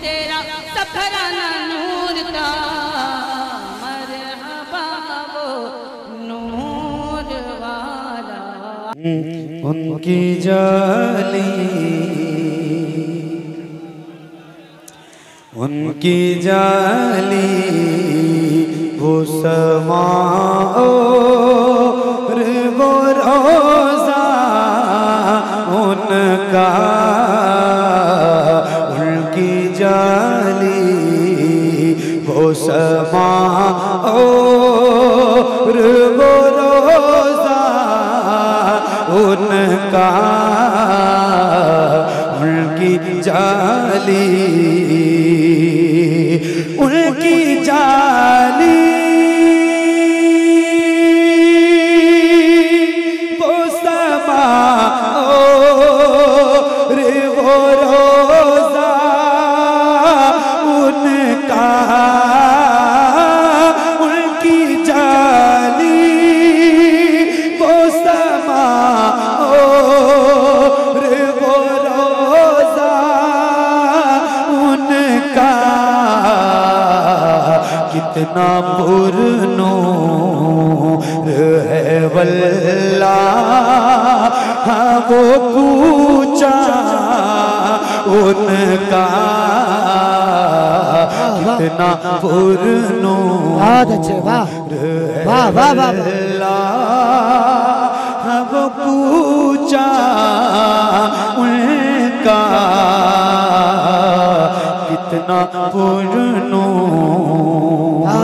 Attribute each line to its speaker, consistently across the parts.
Speaker 1: तेरा सफराना नूर का
Speaker 2: उनकी जाली उनकी जाली वो समा जाली वो समा और वो रोजा उनका उनकी जाली उनका जाली वो समा और वो रोजा उनका कितना पुरनो है वल्ला। हाँ वो पूछा उनका कितना पुरनो
Speaker 3: बहुत अच्छे वाह वाह वाह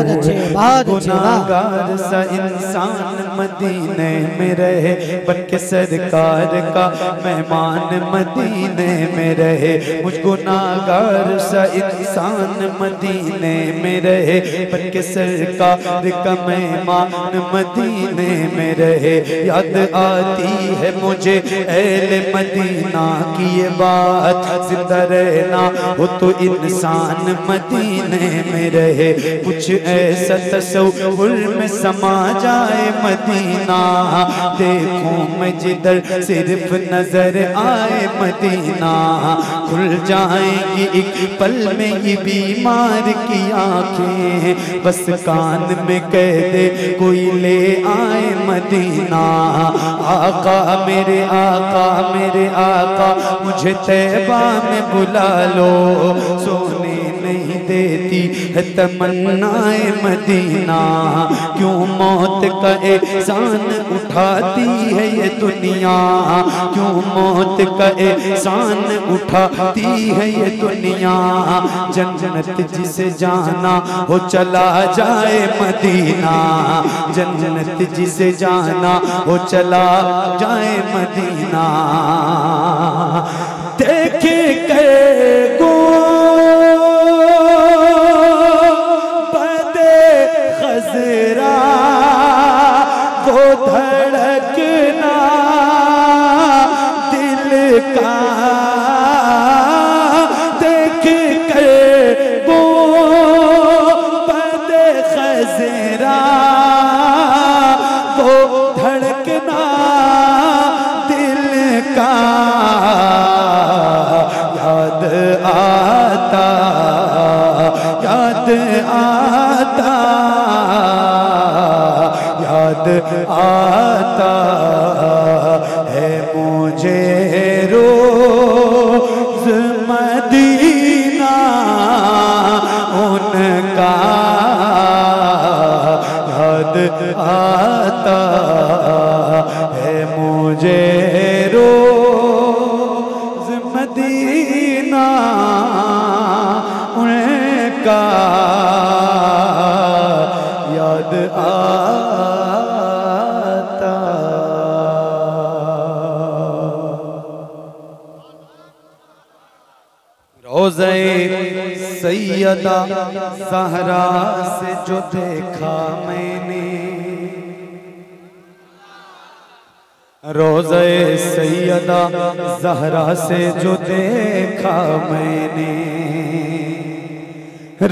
Speaker 3: अच्छे बहुत अच्छे
Speaker 2: गुनाहगार सा इंसान मदीने में रहे बन के सरकार का मेहमान मदीने में रहे। मुझ गुनाहगार सा इंसान मदीने में रहे बन के सरकार का मेहमान मदीने में रहे। याद आती है मुझे एले मदीना की ये बात। ज़िंदा रहना हो तो इंसान मदीने में रहे। कुछ ऐसा तस्वुर में समा जाए मदीना। देखूँ मैं जिधर सिर्फ़ नज़र आए मदीना। खुल जाएँगी एक पल में ये बीमार की आँखें। बस कान में कह दे कोई ले आए मदीना। आका मेरे आका मेरे, आका, मुझे तैबा में बुला लो। सोने देती है तमन्नाए मदीना। क्यों मौत का एहसान उठाती है ये दुनिया? क्यों मौत का एहसान उठाती है ये दुनिया? जन्नत जिसे जाना हो चला जाए मदीना। जन्नत जिसे जाना हो चला जाए मदीना। धड़कना दिल का रोज़े सैयदा सहरा से जो देखा मैंने। रोज़े सैयदा जहरा से जो देखा मैंने।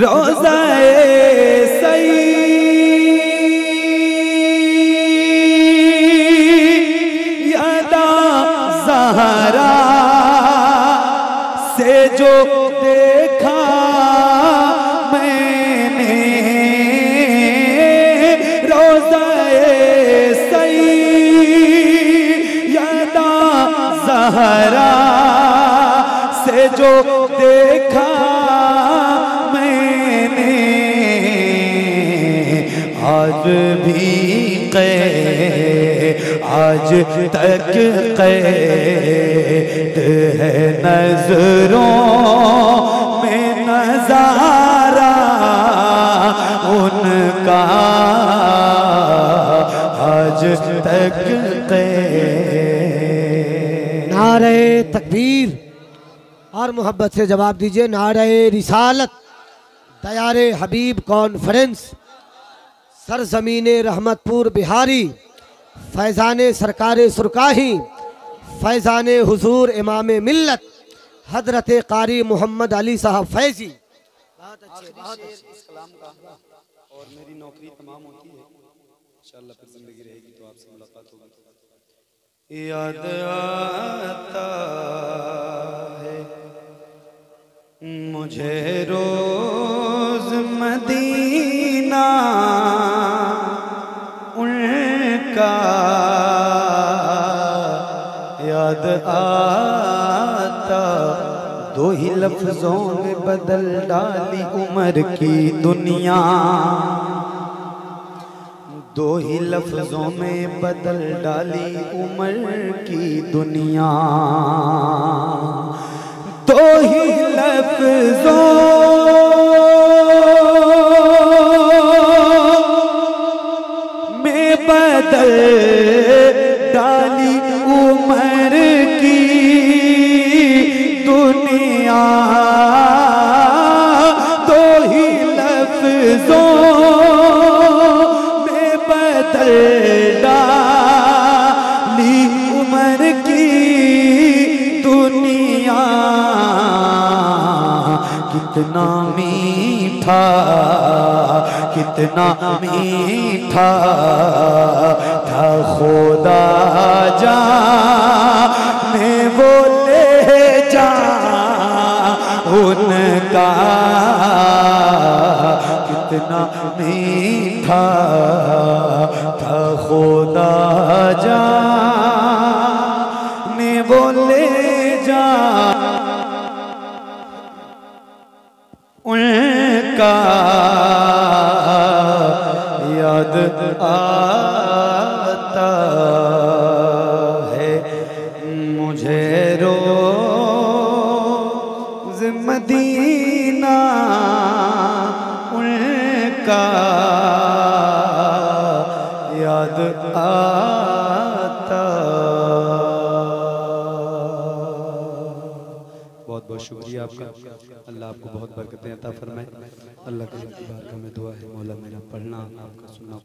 Speaker 2: रोज़े सैयदा जहरा से जो देखा मैंने रोजाए सई यदा सहरा से जो देखा मैंने आज भी कह आज तक कैद है नज़रों में नज़ारा उनका। आज तक
Speaker 3: नारे तकबीर और मोहब्बत से जवाब दीजिए। नारे रिसालत तैयारे हबीब कॉन्फ्रेंस, सरजमीन रहमतपुर बिहारी। फैज़ान सरकार सुरकाही फैज़ान हजूर इमाम मिलत हज़रत कारी मोहम्मद अली साहब फैज़ी। बहुत अच्छे बहुत
Speaker 2: और मेरी नौकरी तमाम होती है। इंशाल्लाह फिर ज़िंदगी रहेगी तो आपसे मुलाकात होगी। याद आता है मुझे रोज आता। दो ही लफ्जों में बदल डाली उम्र की दुनिया। दो ही लफ्जों में बदल डाली उम्र की दुनिया। दो ही लफ्जों लफ्जों में बदल डाली उम्र की दुनिया कितना मीठा कितना मीठा, था, खुदा जा ने बोले जा, उनका कितना मीठा था खुदा जा। ने बोले जा। उनका याद आता। याद आता। बहुत बहुत शुक्रिया आपका। अल्लाह आपको बहुत बरकतें अता फरमाए। अल्लाह के बारगाह में दुआ है। मौला मेरा पढ़ना, आपका सुनना।